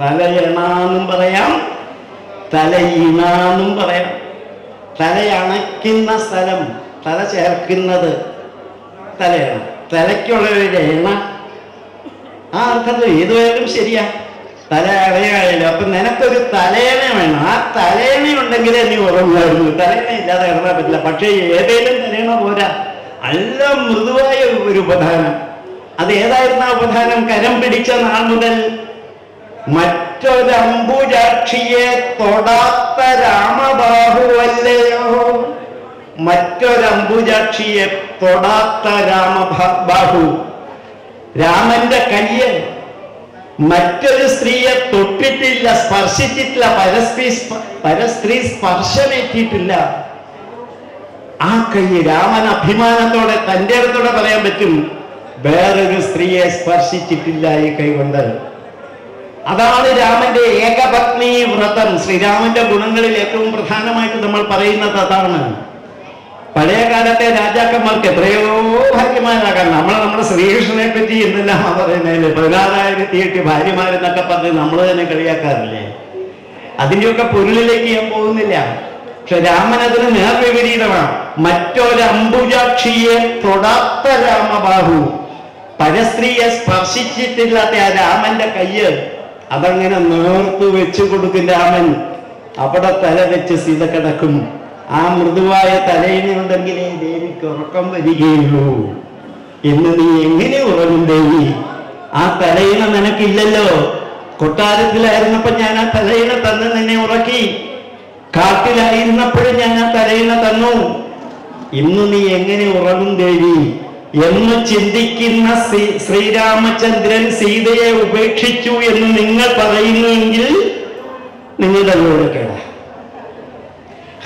തലയണാന്നും പറയാം തലയിണാന്നും പറയാം. തലയണയ്ക്കുന്ന സ്ഥലം തല ചേർക്കുന്നത് തലയണ. തലയ്ക്കുള്ള ഒരു എണ ആ അർത്ഥത്തിൽ ഏതുവായാലും ശരിയാ. തല അടയായാലും അപ്പൊ നിനക്കൊരു തലേണ വേണം. ആ തലേണ ഉണ്ടെങ്കിലേ നീ ഉറങ്ങുമായിരുന്നു. തലേണ ഇല്ലാതെ ഇറങ്ങാൻ പറ്റില്ല. പക്ഷേ ഏതേലും തലേണ പോരാ. നല്ല മൃദുവായ ഒരു ഉപധാനം. അത് ഏതായിരുന്നു ആ ഉപധാനം? കരം പിടിച്ച നാൾ മുതൽ മറ്റൊരമ്പുജാക്ഷിയെ തൊടാത്ത രാമബാഹുവല്ലയോ മറ്റൊരമ്പുജാക്ഷിയെ തൊടാത്ത രാമബാഹു. രാമന്റെ കയ്യൻ മറ്റൊരു സ്ത്രീയെ തൊട്ടിട്ടില്ല സ്പർശിച്ചിട്ടില്ല പരസ്ത്രീ പരസ്ത്രീ സ്പർശമേറ്റിട്ടില്ല ആ കൈ രാമൻ അഭിമാനത്തോടെ തന്റെ അടുത്തോടെ പറയാൻ പറ്റും വേറൊരു സ്ത്രീയെ സ്പർശിച്ചിട്ടില്ല ഈ കൈ കൊണ്ട്. അതാണ് രാമന്റെ ഏകപത്നി വ്രതം. ശ്രീരാമന്റെ ഗുണങ്ങളിൽ ഏറ്റവും പ്രധാനമായിട്ട് നമ്മൾ പറയുന്നത് അതാണ്. പഴയ കാലത്തെ രാജാക്കന്മാർക്ക് എത്രയോ ഭാര്യമാരാകാം നമ്മൾ നമ്മുടെ ശ്രീകൃഷ്ണനെ പറ്റി എന്തെല്ലാം പറയുന്നതിൽ പതിനാറായിരത്തി എട്ട് ഭാര്യമാരെന്നൊക്കെ പറഞ്ഞ് നമ്മൾ തന്നെ കളിയാക്കാറില്ലേ? അതിന്റെയൊക്കെ പൊരുളിലേക്ക് ഞാൻ പോകുന്നില്ല. പക്ഷെ രാമൻ അതിന് നേർവിപരീതമാണ് മറ്റൊരംബുജാക്ഷിയെ തൊടാത്ത രാമബാഹു. പരസ്ത്രീയെ സ്പർശിച്ചിട്ടില്ലാത്ത ആ രാമന്റെ കയ്യ് അതങ്ങനെ നേർത്തു വെച്ചു കൊടുക്കും രാമൻ. അവിടെ തല വെച്ച് സീത കിടക്കും. ആ മൃദുവായ തലയിനുണ്ടെങ്കിലേ ദേവിക്ക് ഉറക്കം വരികയുള്ളൂ. എന്ന് നീ എങ്ങനെ ഉറങ്ങും ദേവി? ആ തലയിണ നിനക്കില്ലല്ലോ. കൊട്ടാരത്തിലായിരുന്നപ്പോ ഞാൻ ആ തലയിണ തന്ന് നിന്നെ ഉറക്കി. കാട്ടിലായിരുന്നപ്പോഴും ഞാൻ ആ തലയിണ തന്നു. ഇന്ന് നീ എങ്ങനെ ഉറങ്ങും ദേവി? എന്ന് ചിന്തിക്കുന്ന ശ്രീ- ശ്രീരാമചന്ദ്രൻ സീതയെ ഉപേക്ഷിച്ചു എന്ന് നിങ്ങൾ പറയുന്നുവെങ്കിൽ നിങ്ങളുടെ കേട.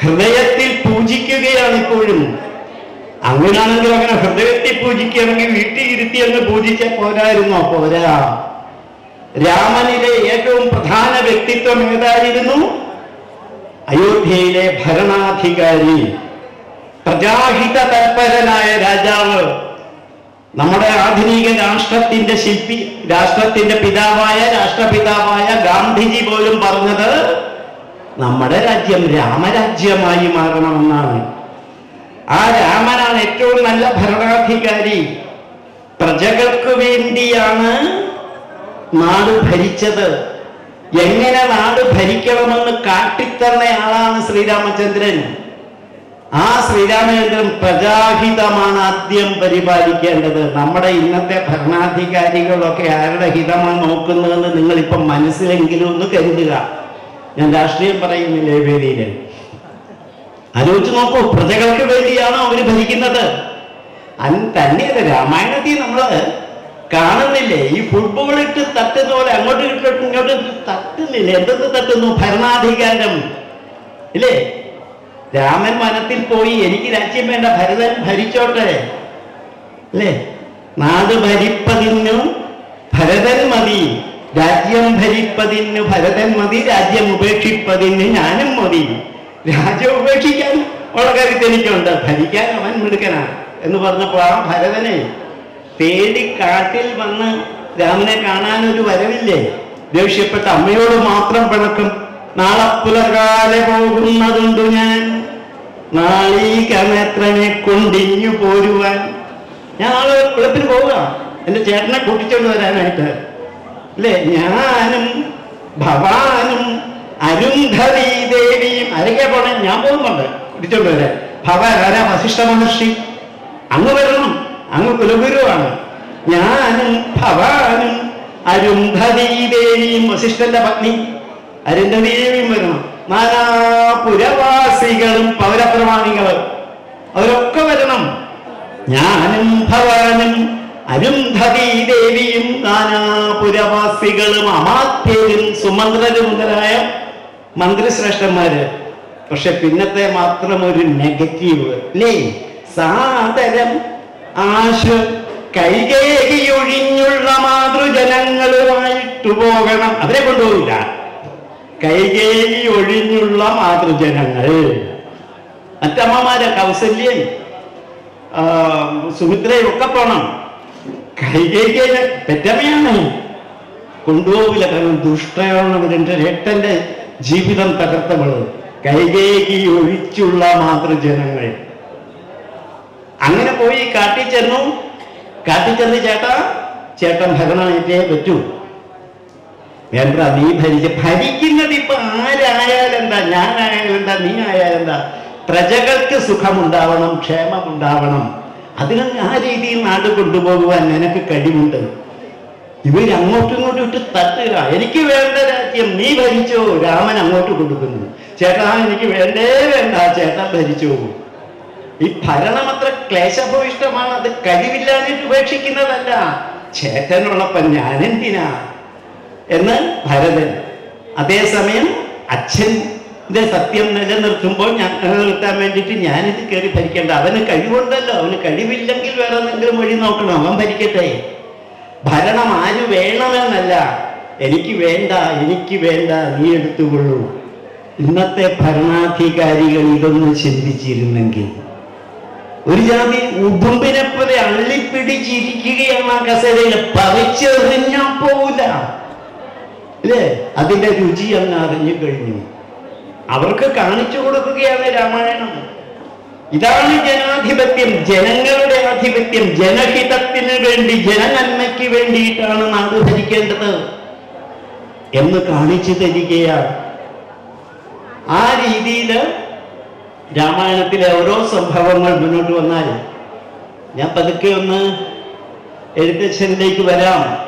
ഹൃദയത്തിൽ പൂജിക്കുകയാണ് ഇപ്പോഴും. അങ്ങനാണെങ്കിൽ അങ്ങനെ ഹൃദയത്തിൽ പൂജിക്കുകയാണെങ്കിൽ വീട്ടിൽ ഇരുത്തി അങ്ങ് പൂജിച്ച പോരായിരുന്നോ പോരാ. രാമനിലെ ഏറ്റവും പ്രധാന വ്യക്തിത്വം ഏതായിരുന്നു? അയോധ്യയിലെ ഭരണാധികാരി പ്രജാഹിത തൽപരനായ രാജാവ്. നമ്മുടെ ആധുനിക രാഷ്ട്രത്തിന്റെ ശില്പി രാഷ്ട്രത്തിന്റെ പിതാവായ രാഷ്ട്രപിതാവായ ഗാന്ധിജി പോലും പറഞ്ഞത് നമ്മുടെ രാജ്യം രാമരാജ്യമായി മാറണമെന്നാണ്. ആ രാമനാണ് ഏറ്റവും നല്ല ഭരണാധികാരി. പ്രജകൾക്ക് വേണ്ടിയാണ് നാട് ഭരിച്ചത്. എങ്ങനെ നാട് ഭരിക്കണമെന്ന് കാട്ടിത്തന്നയാളാണ് ശ്രീരാമചന്ദ്രൻ. ആ ശ്രീരാമചന്ദ്രൻ പ്രജാഹിതമാണ് ആദ്യം പരിപാലിക്കേണ്ടത്. നമ്മുടെ ഇന്നത്തെ ഭരണാധികാരികളൊക്കെ ആരുടെ ഹിതമാണ് നോക്കുന്നതെന്ന് നിങ്ങൾ ഇപ്പം മനസ്സിലെങ്കിലും ഒന്ന് കരുതുക. ഞാൻ രാഷ്ട്രീയം പറയുന്നില്ല വേദിയിൽ ആലോചിച്ച് നോക്കൂ പ്രജകൾക്ക് വേണ്ടിയാണോ അവർ ഭരിക്കുന്നത്? തന്നെയല്ല രാമായണത്തിൽ നമ്മൾ കാണുന്നില്ലേ? ഈ ഫുട്ബോൾ ഇട്ട് തട്ടുന്ന പോലെ അങ്ങോട്ട് ഇട്ടിട്ട് ഇങ്ങോട്ട് തട്ടുന്നില്ലേ? എന്തെന്ന് തട്ടുന്നു? ഭരണാധികാരം. ഇല്ലേ? രാമൻ വനത്തിൽ പോയി എനിക്ക് രാജ്യം വേണ്ട ഭരതൻ ഭരിച്ചോട്ടെ. അല്ലേ? നാട് ഭരിപ്പതിനു ഭരതൻ മതി. രാജ്യം ഭരിപ്പതിന് ഭരതൻ മതി. രാജ്യം ഉപേക്ഷിപ്പതിന് ഞാനും മതി. രാജ്യം ഉപേക്ഷിക്കാൻ ഉള്ള കാര്യത്തിൽ എനിക്കുണ്ട്. ഭരിക്കാൻ അവൻ മിടുക്കനാണ് എന്ന് പറഞ്ഞപ്പോൾ ആ ഭരതനെ തേടി കാട്ടിൽ വന്ന് രാമനെ കാണാൻ ഒരു വരവില്ലേ? ദേഷ്യപ്പെട്ട അമ്മയോട് മാത്രം പിണക്കും നാളെ പുലർകാലെ പോകുന്നതുണ്ട് ഞാൻ. നാളീകമേത്രനെ കൊണ്ടിഞ്ഞു പോരുവാൻ. ഞാൻ ആൾ വെളുപ്പിന് പോവുക എന്റെ ചേട്ടനെ കൂട്ടിച്ചോണ്ട് വരാനായിട്ട്. അല്ലേ? ഞാനും ഭവാനും അരുന്ധതി ദേവിയും ആരൊക്കെയാ പോണേ? ഞാൻ പോകുന്നുണ്ട്. കൂട്ടിച്ചോണ്ട് വരാൻ. ഭവാൻ ആരാ വസിഷ്ഠ മഹർഷി. അങ്ങ് വരണം. അങ്ങ് കുലഗുരുവാണ്. ഞാനും ഭവാനും അരുന്ധതി ദേവിയും വസിഷ്ഠന്റെ പത്നി. അരുന്ധതി ദേവിയും വരണം നാനാപുരവാസികളും പൗരപ്രമാണികളും. അവരൊക്കെ വരണം. ഞാനും ഭവാനും അരുന്ധതി ദേവിയും നാനാപുരവാസികളും അമാത്യരും സുമന്ത്രരും മുതലായ മന്ത്രിശ്രേഷ്ഠന്മാര്. പക്ഷെ പിന്നത്തെ മാത്രം ഒരു നെഗറ്റീവ് അല്ലേ? സാദരം ആശു കൈകേകിയൊഴിഞ്ഞുള്ള മാതൃജനങ്ങളുമായിട്ട് പോകണം. അവരെ കൊണ്ടുപോകില്ല. കൈകേകി ഒഴിഞ്ഞുള്ള മാതൃജനങ്ങൾ. മറ്റമ്മമാരെ കൗസല്യം സുമിത്രയും ഒക്കെ പോണം. കൈകേകി പെറ്റമ്മയാണ്. കൊണ്ടുപോകില്ല കാരണം ദുഷ്ടയാണ് എന്റെ ഏട്ടന്റെ ജീവിതം തകർത്തവൾ കൈകേകി ഒഴിച്ചുള്ള മാതൃജനങ്ങൾ. അങ്ങനെ പോയി കാട്ടിച്ചെന്നു കാട്ടിച്ചെന്ന് ചേട്ടാ ചേട്ടൻ ഭരണം ഏറ്റേ പറ്റൂ. വേണ്ട നീ ഭരിച്ച് ഭരിക്കുന്നത് ഇപ്പൊ ആരായാലെന്താ ഞാനായാലെന്താ നീ ആയാലെന്താ പ്രജകൾക്ക് സുഖമുണ്ടാവണം ക്ഷേമമുണ്ടാവണം. അതിന് ആ രീതിയിൽ നാട് കൊണ്ടുപോകുവാൻ നിനക്ക് കഴിവുണ്ട്. ഇവർ അങ്ങോട്ടും ഇങ്ങോട്ടും ഇട്ട് തട്ടുക എനിക്ക് വേണ്ട രാജ്യം നീ ഭരിച്ചോ? രാമൻ അങ്ങോട്ട് കൊടുക്കുന്നു. ചേട്ടാ എനിക്ക് വേണ്ടേ വേണ്ട. ചേട്ടൻ ഭരിച്ചോ? ഈ ഭരണം അത്ര ക്ലേശഭൂയിഷ്ടമാണ് അത് കഴിവില്ലാഞ്ഞിട്ട് ഉപേക്ഷിക്കുന്നതല്ല. ചേട്ടനുള്ളപ്പം ഞാനെന്തിനാ? എന്ന് ഭരതൻ. അതേസമയം അച്ഛന്റെ സത്യം നിലനിർത്തുമ്പോൾ ഞാൻ നിലനിർത്താൻ വേണ്ടിയിട്ട് ഞാനിത് കയറി ഭരിക്കേണ്ട. അവന് കഴിവുണ്ടല്ലോ. അവന് കഴിവില്ലെങ്കിൽ വേറെ എന്തെങ്കിലും വഴി നോക്കണം. അവൻ ഭരിക്കട്ടെ. ഭരണം ആര് വേണമെന്നല്ല. എനിക്ക് വേണ്ട എനിക്ക് വേണ്ട നീ എടുത്തുകൊള്ളൂ. ഇന്നത്തെ ഭരണാധികാരികൾ ഇതൊന്ന് ചിന്തിച്ചിരുന്നെങ്കിൽ. ഒരു ജാതി ഉടുമ്പിനെ അള്ളിപ്പിടിച്ചിരിക്കുകയാണ് ആ കസേരയിൽ. പറിച്ചെറിഞ്ഞാൽ പോവില്ല. അല്ലേ? അതിന്റെ രുചി അങ്ങ് അറിഞ്ഞു കഴിഞ്ഞു. അവർക്ക് കാണിച്ചു കൊടുക്കുകയാണ് രാമായണം. ഇതാണ് ജനാധിപത്യം. ജനങ്ങളുടെ ആധിപത്യം. ജനഹിതത്തിന് വേണ്ടി ജനനന്മയ്ക്ക് വേണ്ടിയിട്ടാണ് നാട് ഭരിക്കേണ്ടത്. എന്ന് കാണിച്ചു തരികയാണ്. ആ രീതിയിൽ രാമായണത്തിലെ ഓരോ സംഭവങ്ങൾ മുന്നോട്ട് വന്നാൽ ഞാൻ പതുക്കെ ഒന്ന് എഴുത്തച്ഛനിലേക്ക് വരാം.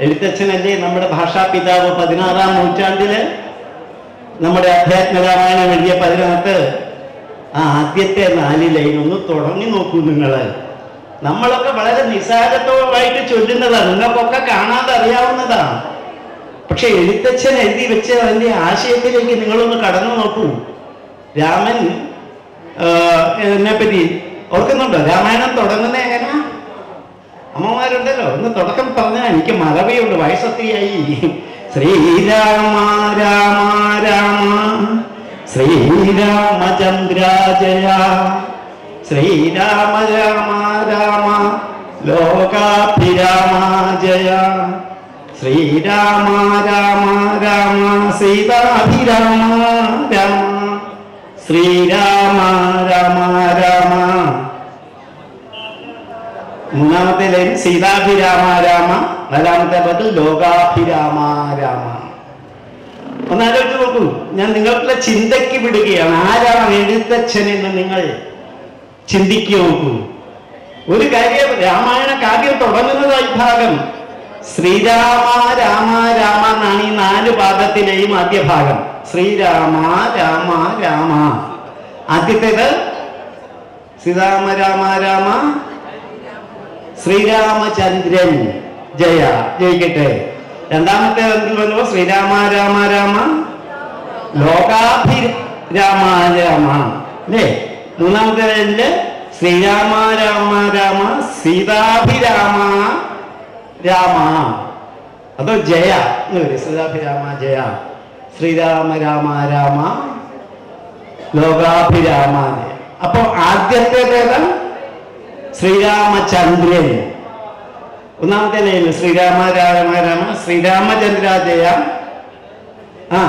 എഴുത്തച്ഛനല്ലേ നമ്മുടെ ഭാഷാ പിതാവ് പതിനാറാം നൂറ്റാണ്ടിൽ? നമ്മുടെ അധ്യാത്മ രാമായണം എഴുതിയ പതിനകത്ത്? ആ ആദ്യത്തെ നാല് ലൈൻ ഒന്ന് തുടങ്ങി നോക്കൂ നിങ്ങൾ നമ്മളൊക്കെ വളരെ നിസ്സാരത്വമായിട്ട് ചൊല്ലുന്നതാണ്. നിങ്ങൾക്കൊക്കെ കാണാതെ അറിയാവുന്നതാണ്. പക്ഷെ എഴുത്തച്ഛൻ എഴുതി വെച്ച അതിന്റെ ആശയത്തിലേക്ക് നിങ്ങളൊന്ന് കടന്നു നോക്കൂ. രാമൻ എന്നെ പറ്റി ഓർക്കുന്നുണ്ടോ? രാമായണം തുടങ്ങുന്ന എങ്ങനെയാ അമ്മമാരുണ്ടല്ലോ ഒന്ന് തുടക്കം പറഞ്ഞാൽ എനിക്ക് മറവിയുണ്ട് വയസ്സത്തിയായി. ശ്രീരാമ രാമ രാമ. ശ്രീരാമചന്ദ്രാജയ ശ്രീരാമ രാമ രാമ. ലോകാഭിരാമ ജയ ശ്രീരാമ രാമ രാമ. സീതാഭിരാമ രാമ. ശ്രീരാമ രാമ രാമ. മൂന്നാമത്തെ ലൈൻ സീതാഭിരാമ രാമ നാലാമത്തെ പദത്തിൽ ലോകാഭിരാമ രാമ. ഒന്നാലോചിച്ച് നോക്കൂ. ഞാൻ നിങ്ങൾക്കുള്ള ചിന്തയ്ക്ക് വിടുകയാണ്. ആരാണ് എഴുത്തച്ഛൻ എന്ന് നിങ്ങൾ ചിന്തിക്കു നോക്കൂ. ഒരു കാര്യം രാമായണ കാവ്യം തുടങ്ങുന്നതായി ഭാഗം. ശ്രീരാമ രാമ രാമ എന്നാണ് ഈ നാല് പാദത്തിലെയും ആദ്യ ഭാഗം. ശ്രീരാമ രാമ രാമ. ആദ്യത്തേത് ശ്രീരാമ രാമ രാമ ശ്രീരാമചന്ദ്രൻ. ജയ ജയിക്കട്ടെ. രണ്ടാമത്തെ വരുമ്പോൾ ശ്രീരാമ രാമ രാമ. ലോകാഭി രാമ രാമ. അല്ലേ? മൂന്നാമത്തെ ലൈനിൽ ശ്രീരാമ രാമ രാമ സീതാഭിരാമ രാമ. അതോ ജയ? എന്ന് വരും സീതാഭിരാമ ജയ. ശ്രീരാമ രാമ രാമ. ലോകാഭിരാമ. അപ്പൊ ആദ്യത്തെ ആദ്യത്തേതേത് ശ്രീരാമചന്ദ്രൻ. ഒന്നാമത്തെ ലൈന് ശ്രീരാമ രാമ രാമ ശ്രീരാമചന്ദ്ര ജയ ആ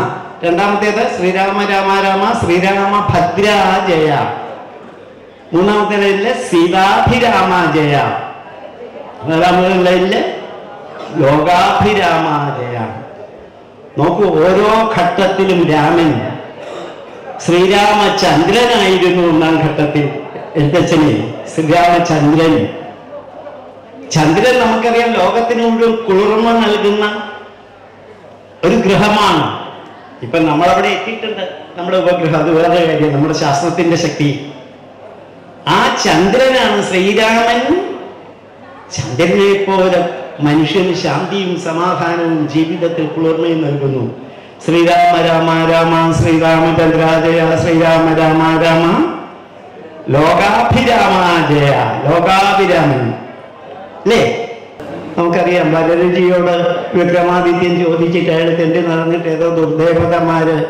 രണ്ടാമത്തേത് ശ്രീരാമ രാമ രാമ ശ്രീരാമ ഭദ്ര ജയ മൂന്നാമത്തെ ലൈനിൽ സീതാഭിരാമ ജയ നാലാമത്തെ ലൈനിൽ ലോകാഭിരാമ ജയ നോക്കൂ ഓരോ ഘട്ടത്തിലും രാമൻ ശ്രീരാമചന്ദ്രനായിരുന്നു ഒന്നാം ഘട്ടത്തിൽ. എഴുത്തച്ഛനെ ശ്രീരാമചന്ദ്രൻ ചന്ദ്രൻ. നമുക്കറിയാം ലോകത്തിന് മുഴുവൻ കുളിർമ നൽകുന്ന ഒരു ഗ്രഹമാണ്. ഇപ്പൊ നമ്മളവിടെ എത്തിയിട്ടുണ്ട്. നമ്മുടെ ഉപഗ്രഹം അത് വേറെ കാര്യം നമ്മുടെ ശാസ്ത്രത്തിന്റെ ശക്തി. ആ ചന്ദ്രനാണ് ശ്രീരാമൻ. ചന്ദ്രനെ പോലെ മനുഷ്യന് ശാന്തിയും സമാധാനവും ജീവിതത്തിൽ കുളിർമയും നൽകുന്നു. ശ്രീരാമ രാമ രാമ ശ്രീരാമചന്ദ്രാജയ ശ്രീരാമ രാമ രാമ. ലോകാഭിരാമ ജയ ലോകാഭിരാമൻ. അല്ലേ നമുക്കറിയാം വരരുചിയോട് വിക്രമാദിത്യൻ ചോദിച്ചിട്ട് അയാൾ തെണ്ടി നടന്നിട്ട് ഏതോ ദുർദേവതമാര്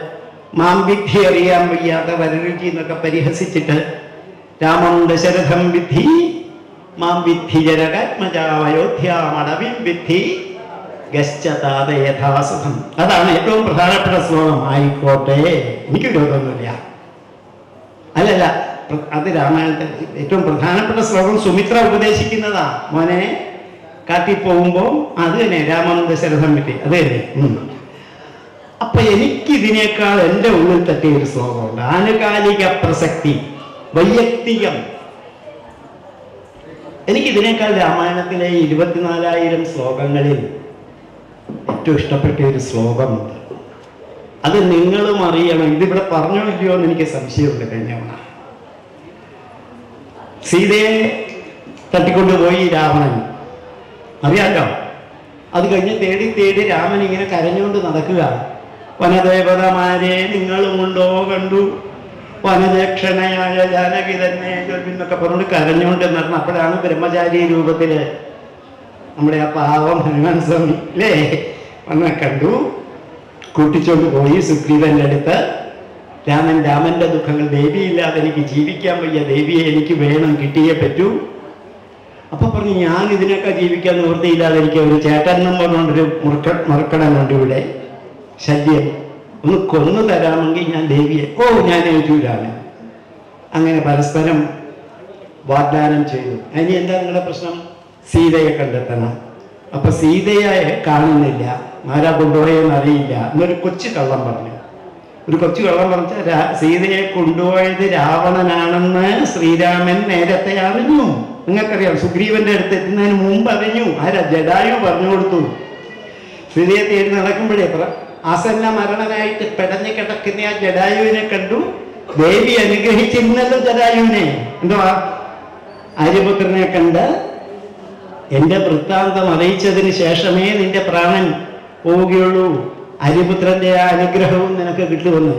മാംവിദ്ധി അറിയാൻ വയ്യാത്ത വരരുചി എന്നൊക്കെ പരിഹസിച്ചിട്ട് രാമം ദശരഥം വിദ്ധി മാം വിദ്ധി ജനകാത്മജാവയോധ്യാമടവിം വിദ്ധി ഗശ്ച യഥാസുഖം. അതാണ് ഏറ്റവും പ്രധാനപ്പെട്ട ശ്ലോകം. ആയിക്കോട്ടെ. എനിക്ക് വിരോധമൊന്നുമില്ല അല്ലല്ല അത് രാമായണത്തിൽ ഏറ്റവും പ്രധാനപ്പെട്ട ശ്ലോകം സുമിത്ര ഉപദേശിക്കുന്നതാ. മോനെ കാട്ടി പോകുമ്പോൾ അത് തന്നെ രാമം ദശരഥം പറ്റി അത് തന്നെ. അപ്പൊ എനിക്കിതിനേക്കാൾ എന്റെ ഉള്ളിൽ തട്ടിയ ഒരു ശ്ലോകമുണ്ട്. ആനുകാലിക പ്രസക്തി വൈയക്തികം. എനിക്കിതിനേക്കാൾ രാമായണത്തിലെ ഇരുപത്തിനാലായിരം ശ്ലോകങ്ങളിൽ ഏറ്റവും ഇഷ്ടപ്പെട്ട ഒരു ശ്ലോകമുണ്ട്. അത് നിങ്ങളും അറിയണം. ഇതിവിടെ പറഞ്ഞോ ഇല്ലയോ എന്ന് എനിക്ക് സംശയമുണ്ട് കഴിഞ്ഞവണ സീതയെ തട്ടിക്കൊണ്ടുപോയി രാവണൻ. അറിയാലോ? അത് കഴിഞ്ഞ് തേടി തേടി രാമൻ ഇങ്ങനെ കരഞ്ഞുകൊണ്ട് നടക്കുക. വനദേവതമാരെ നിങ്ങളുമുണ്ടോ കണ്ടു? വനദക്ഷണയായ ജാനകി തന്നെ എന്നൊക്കെ പറഞ്ഞുകൊണ്ട് കരഞ്ഞുകൊണ്ട് നടന്നു അപ്പോഴാണ് ബ്രഹ്മചാരി രൂപത്തിൽ നമ്മുടെ ആ പാവം ഹനുമാൻ സ്വാമി അല്ലേ വന്ന കണ്ടു. കൂട്ടിച്ചോണ്ട് പോയി സുഗ്രീവന്റെ അടുത്ത്. രാമൻ രാമന്റെ ദുഃഖങ്ങൾ ദേവിയില്ലാതെ എനിക്ക് ജീവിക്കാൻ വയ്യ. ദേവിയെ എനിക്ക് വേണം കിട്ടിയേ പറ്റൂ. അപ്പൊ പറഞ്ഞു ഞാൻ ഇതിനൊക്കെ ജീവിക്കാൻ നിവൃത്തിയില്ലാതെ എനിക്ക് ഒരു ചേട്ടൻ എന്നും പറഞ്ഞുകൊണ്ടൊരു മുറുക്ക മുറുക്കടനുണ്ട് ഇവിടെ. ശല്യം. ഒന്ന് കൊന്നു തരാമെങ്കിൽ ഞാൻ ദേവിയെ. ഓ ഞാൻ ഏൽക്കൂലാണ് അങ്ങനെ പരസ്പരം വാഗ്ദാനം ചെയ്തു. അതിന് എന്താ നിങ്ങളുടെ പ്രശ്നം? സീതയെ കണ്ടെത്തണം. അപ്പൊ സീതയെ കാണുന്നില്ല. ആരാ കൊണ്ടുപോയെന്ന് അറിയില്ല. എന്നൊരു കൊച്ചു കള്ളം പറഞ്ഞു. ഒരു കൊച്ചു കള്ളം പറഞ്ഞ സീതയെ കൊണ്ടുപോയത് രാവണനാണെന്ന് ശ്രീരാമൻ നേരത്തെ അറിഞ്ഞു. നിങ്ങൾക്കറിയാം സുഗ്രീവന്റെ അടുത്ത് എത്തുന്നതിന് മുമ്പ് അറിഞ്ഞു. ആരാ? ജഡായു പറഞ്ഞു കൊടുത്തു. സീതയെ തേടി നടക്കുമ്പോഴേ പറ ആസന്ന മരണനായിട്ട് പെടഞ്ഞു കിടക്കുന്ന ആ ജഡായുവിനെ കണ്ടു. ദേവി അനുഗ്രഹിച്ചിരുന്നല്ലോ ജഡായുവിനെ. എന്തുവാ ആര്യപുത്രനെ കണ്ട് എന്റെ വൃത്താന്തം അറിയിച്ചതിന് ശേഷമേ നിന്റെ പ്രാണൻ പോവുകയുള്ളൂ. ആര്യപുത്രന്റെ ആ അനുഗ്രഹവും നിനക്ക് കിട്ടുമെന്ന്